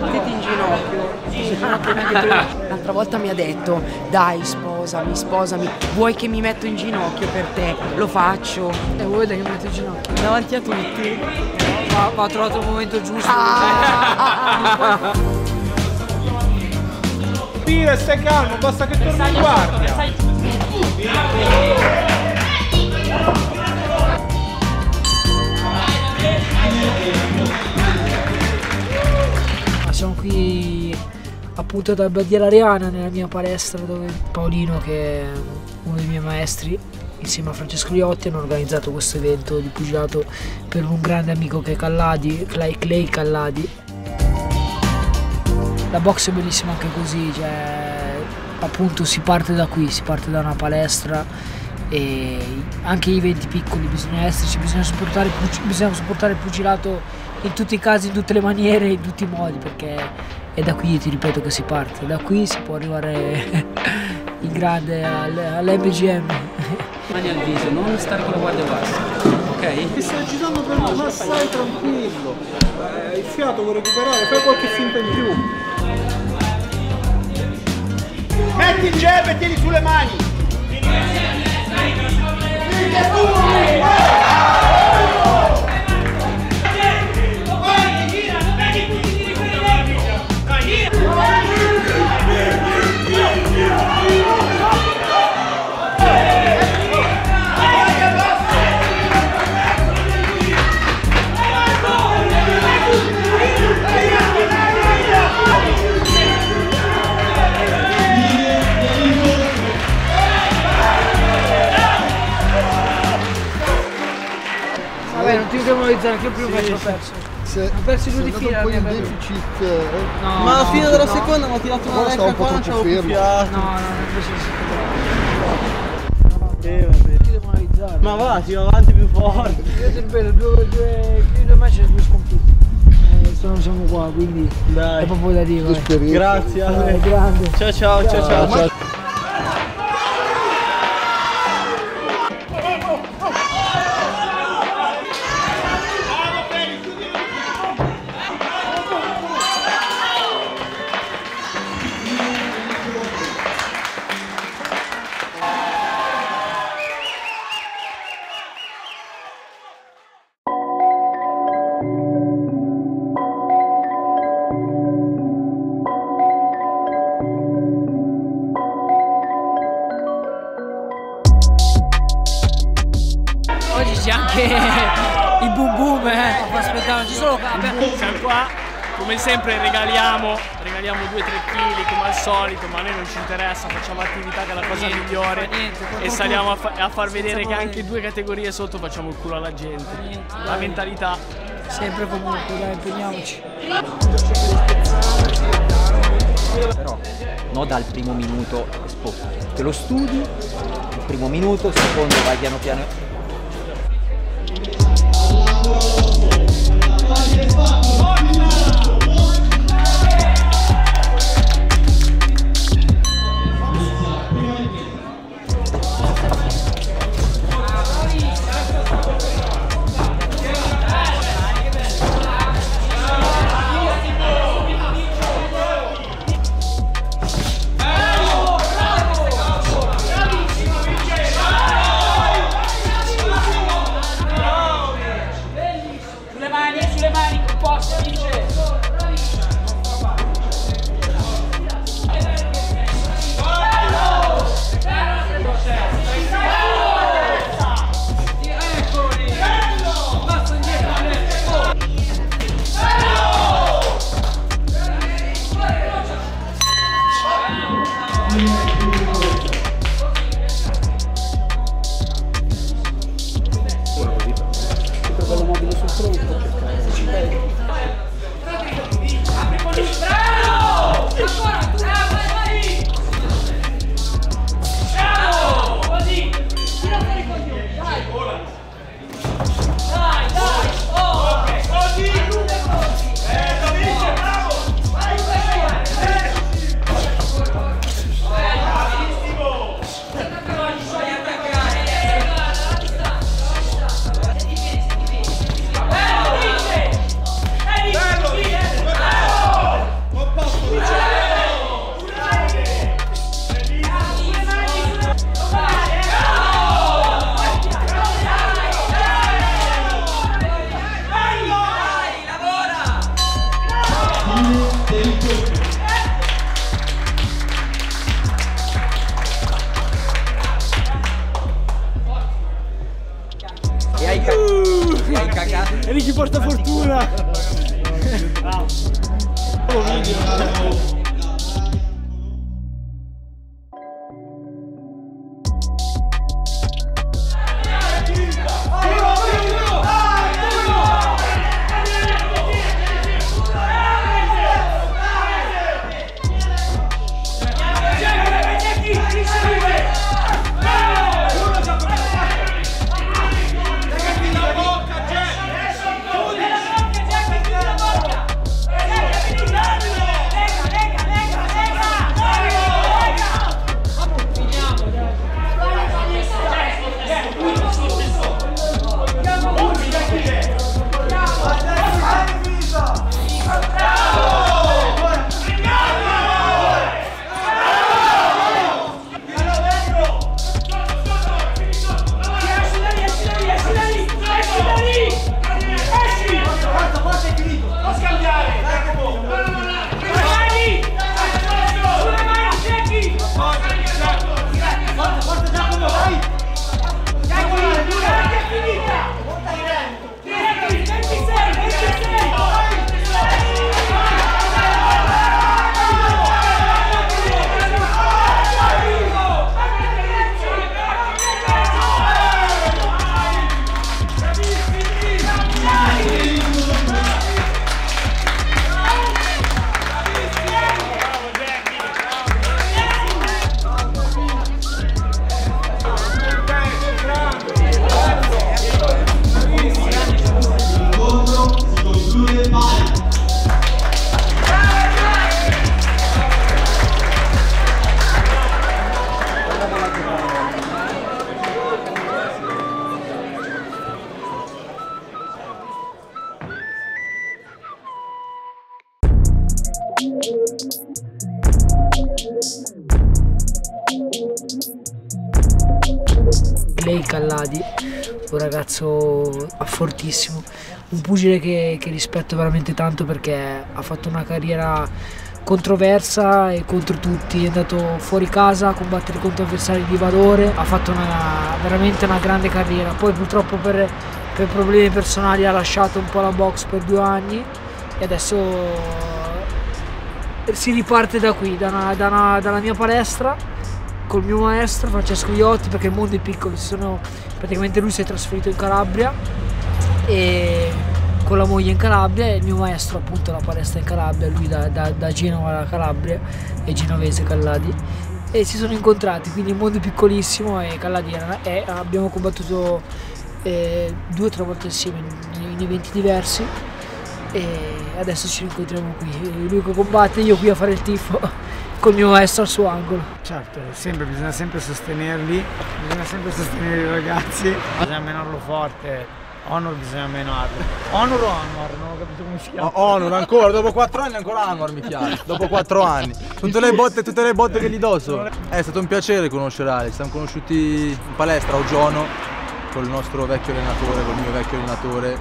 Mettiti in ginocchio. L'altra volta mi ha detto, dai sposami, sposami, vuoi che mi metto in ginocchio per te? Lo faccio. E vuoi che mi metto in ginocchio? Davanti a tutti. Ma, ma ho trovato il momento giusto. Ah. Tira, stai calmo, basta che torni in guardia. Qui appunto da Bandiera Ariana nella mia palestra dove Paolino che è uno dei miei maestri insieme a Francesco Liotti hanno organizzato questo evento di pugilato per un grande amico che è Calladi, Clay, Clay Calladi. La box è bellissima anche così, cioè appunto si parte da qui, si parte da una palestra e anche i eventi piccoli bisogna esserci, bisogna supportare il pugilato in tutti i casi, in tutte le maniere, in tutti i modi perché è da qui, ti ripeto, che si parte, da qui si può arrivare in grande al- all'MGM. Mani al viso, non stare con la guardia bassa, ok? Ti stai agitando per me, ma stai tranquillo. Eh, il fiato vuoi recuperare, fai qualche finta in più. Metti il jab e tieni sulle mani. Vabbè, anche io prima ho perso. Se, Ho perso due di fila. un po' in deficit. eh, No, Ma alla no, fine della no. seconda mi ha tirato una lecca un po' qua, non troppo c'avevo più fiato. No, no, invece si Eh, vabbè. Non. Ma va, si va avanti più forte. Io ti ripeto, due, due, più di due match e due sconfitte. Eh, sono, siamo qua, quindi è Dai. proprio da dire. esperienza. Grazie, Ale. grande. Ciao ciao ciao ciao. ciao. Oggi c'è anche il boom boom, eh. Aspettare, non ci sono Siamo qua, come sempre regaliamo, regaliamo 2-3 kg come al solito, ma a noi non ci interessa, facciamo attività che è la cosa Niente, migliore. fa niente, e saliamo a, fa- a far vedere che anche due categorie sotto facciamo il culo alla gente. La mentalità Sempre comunque, dai, impegniamoci. Però no dal primo minuto, espo- te lo studi, il primo minuto, il secondo vai piano piano. Oh, yeah. Hai cagato. Ricky porta fortuna. Clay Calladi, un ragazzo fortissimo, un pugile che, che rispetto veramente tanto perché ha fatto una carriera controversa e contro tutti, è andato fuori casa a combattere contro avversari di valore, ha fatto una, veramente una grande carriera, poi purtroppo per, per problemi personali ha lasciato un po' la box per due anni e adesso si riparte da qui, da una- da una- dalla mia palestra col mio maestro Francesco Iotti perché il mondo è piccolo, sono, praticamente lui si è trasferito in Calabria e con la moglie in Calabria e il mio maestro appunto la palestra in Calabria, lui da, da- da Genova alla Calabria è genovese Calladi. E si sono incontrati, quindi il mondo è piccolissimo e Calladi era- è- abbiamo combattuto eh, due o tre volte insieme in, in eventi diversi. E adesso ci incontriamo qui, lui che combatte, io qui a fare il tifo col mio maestro al suo angolo. Certo, sempre, bisogna sempre sostenerli, bisogna sempre sostenere i ragazzi, bisogna menarlo forte. Honor bisogna menarlo. Honor o Honor? Non ho capito come si chiama. Oh, Honor ancora, dopo 4 anni ancora Honor mi chiama, dopo 4 anni. Tutte le botte, tutte le botte che gli do so. È stato un piacere conoscere Alex, siamo conosciuti in palestra a Ogiono col nostro vecchio allenatore, col mio vecchio allenatore,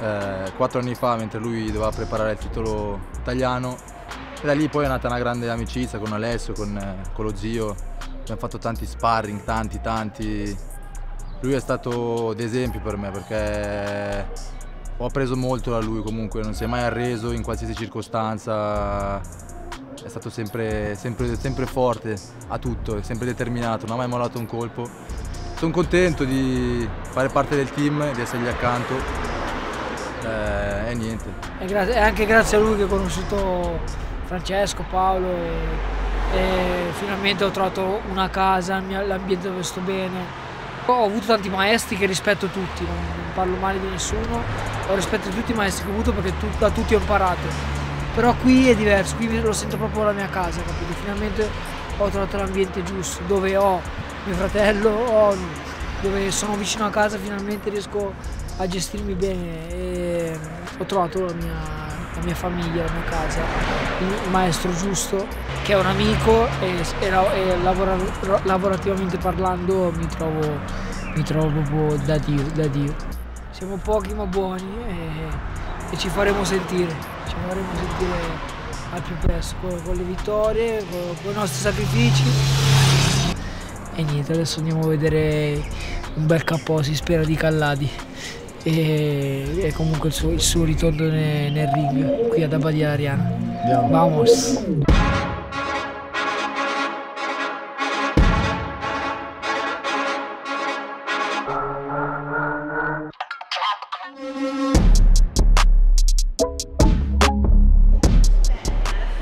eh, quattro anni fa mentre lui doveva preparare il titolo italiano. E da lì poi è nata una grande amicizia con Alessio, con, eh, con lo zio. Abbiamo fatto tanti sparring, tanti, tanti. Lui è stato d'esempio per me perché ho appreso molto da lui comunque, non si è mai arreso in qualsiasi circostanza, è stato sempre, sempre, sempre forte a tutto, è sempre determinato, non ha mai mollato un colpo. Sono contento di fare parte del team, di essergli accanto eh, niente. E anche grazie a lui che ho conosciuto Francesco, Paolo e, e finalmente ho trovato una casa, l'ambiente dove sto bene. Ho avuto tanti maestri che rispetto tutti, non, non parlo male di nessuno, ho rispetto di tutti i maestri che ho avuto perché tu- da tutti ho imparato. Però qui è diverso, qui lo sento proprio la mia casa, capito? Finalmente ho trovato l'ambiente giusto, dove ho mio fratello, ho- dove sono vicino a casa, finalmente riesco a gestirmi bene e ho trovato la mia, la mia famiglia, la mia casa, il maestro giusto che è un amico e, e e lavora- lavorativamente parlando mi trovo, mi trovo proprio da Dio, da Dio. Siamo pochi ma buoni e, e ci faremo sentire, ci faremo sentire al più presto con, con le vittorie, con, con i nostri sacrifici. E niente, adesso andiamo a vedere un bel capo, si spera di Calladi. E, e comunque il suo, il suo ritorno nel, nel, ring qui ad Abbadia Ariana. Andiamo. Vamos!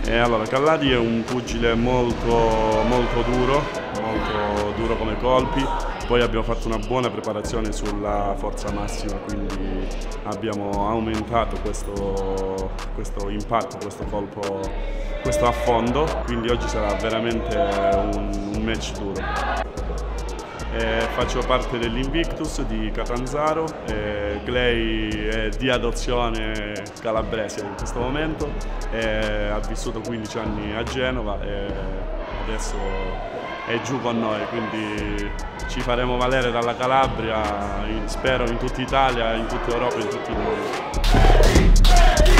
E allora, Calladi è un pugile molto, molto duro, molto duro come colpi, poi abbiamo fatto una buona preparazione sulla forza massima, quindi abbiamo aumentato questo, questo impatto, questo colpo, questo affondo, quindi oggi sarà veramente un, un match duro. E faccio parte dell'Invictus di Catanzaro, e Clay è di adozione calabrese in questo momento, ha vissuto 15 anni a Genova e adesso è giù con noi, quindi ci faremo valere dalla Calabria, spero in tutta Italia, in tutta Europa, in tutto il mondo.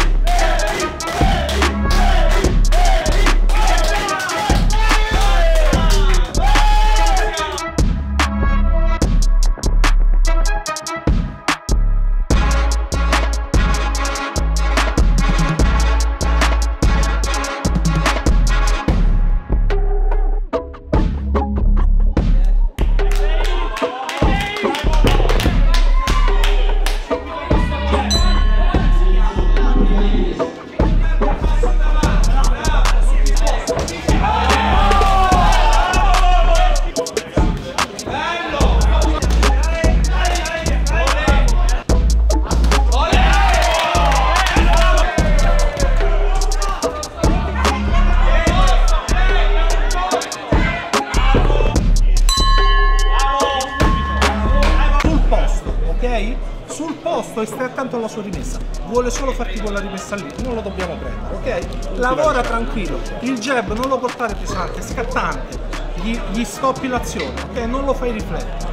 Dobbiamo prendere, ok? Lavora tranquillo, il jab non lo portare pesante, scattante, gli, gli stoppi l'azione, ok? Non lo fai riflettere.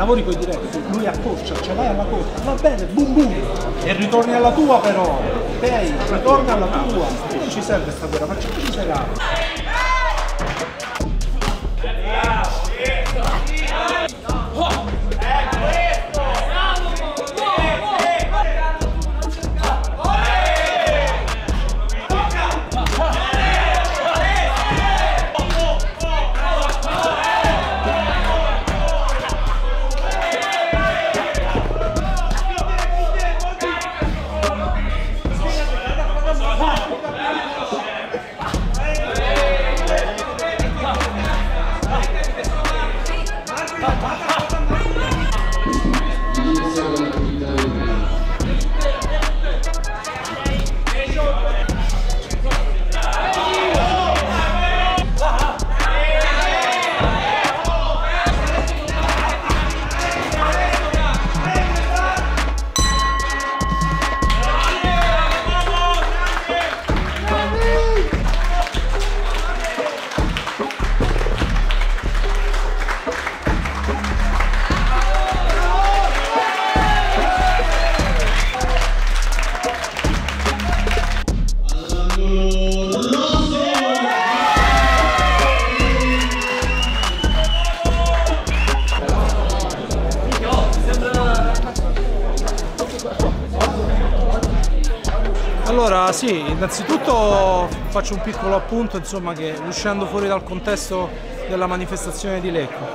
Lavori con i diretti, lui accorcia, ce l'hai alla corta, va bene, boom boom, e ritorni alla tua però, ok? Ritorni alla tua, non ci serve sta guerra, facciamoci segare. Sì, innanzitutto faccio un piccolo appunto insomma che uscendo fuori dal contesto della manifestazione di Lecco.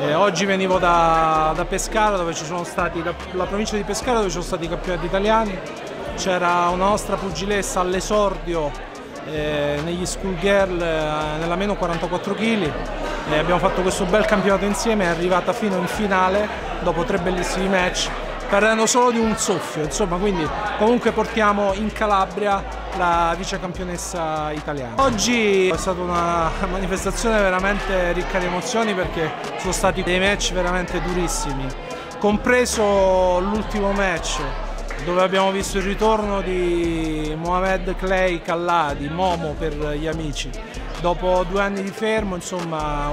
Eh, oggi venivo da, da, Pescara dove ci sono stati, da, la provincia di Pescara dove ci sono stati i campionati italiani, c'era una nostra pugilessa all'esordio eh, negli school girl eh, nella meno 44 kg abbiamo fatto questo bel campionato insieme, è arrivata fino in finale dopo tre bellissimi match perdendo solo di un soffio, insomma, quindi comunque portiamo in Calabria la vice campionessa italiana. Oggi è stata una manifestazione veramente ricca di emozioni perché sono stati dei match veramente durissimi, compreso l'ultimo match dove abbiamo visto il ritorno di Mohamed Clay Calladi, Momo per gli amici. Dopo due anni di fermo, insomma,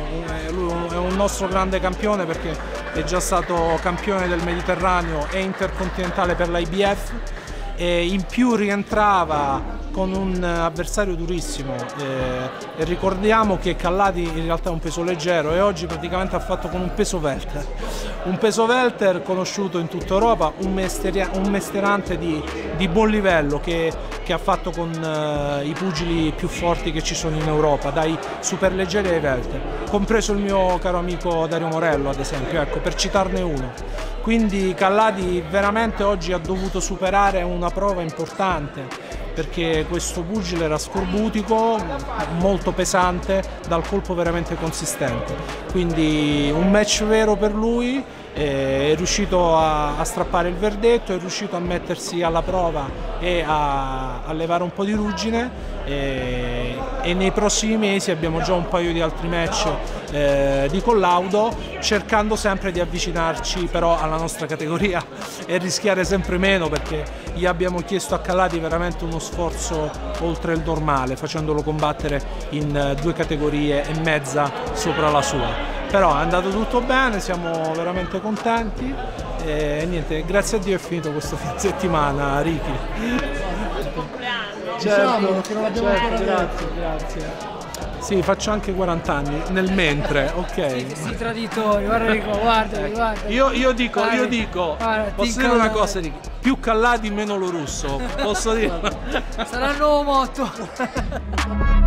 lui è un nostro grande campione perché è già stato campione del Mediterraneo e intercontinentale per l'IBF e in più rientrava con un avversario durissimo eh, e ricordiamo che Callati in realtà è un peso leggero e oggi praticamente ha fatto con un peso welter. Un peso welter conosciuto in tutta Europa un, un mesterante di, di, buon livello che, che ha fatto con uh, i pugili più forti che ci sono in Europa dai super leggeri ai welter. Compreso il mio caro amico Dario Morello ad esempio ecco per citarne uno. Quindi Callati veramente oggi ha dovuto superare una prova importante perché questo pugile era scorbutico, molto pesante, dal colpo veramente consistente. Quindi un match vero per lui, è riuscito a, a strappare il verdetto, è riuscito a mettersi alla prova e a, a levare un po' di ruggine. E, e, nei prossimi mesi abbiamo già un paio di altri match eh, di collaudo cercando sempre di avvicinarci però alla nostra categoria e rischiare sempre meno perché gli abbiamo chiesto a Calati veramente uno sforzo oltre il normale facendolo combattere in eh, due categorie e mezza sopra la sua però è andato tutto bene, siamo veramente contenti e niente, grazie a Dio è finito questo fine settimana, Ricky. Certo, certo, grazie, grazie. Sì, faccio anche 40 anni, nel mentre, ok. Sì, sì traditori, guarda Rico, guarda, guarda. Io, io dico, guarda, io dico, guarda, posso dire una cosa, Ricky? Più Callati, meno lo russo, posso dire? Sarà il nuovo motto.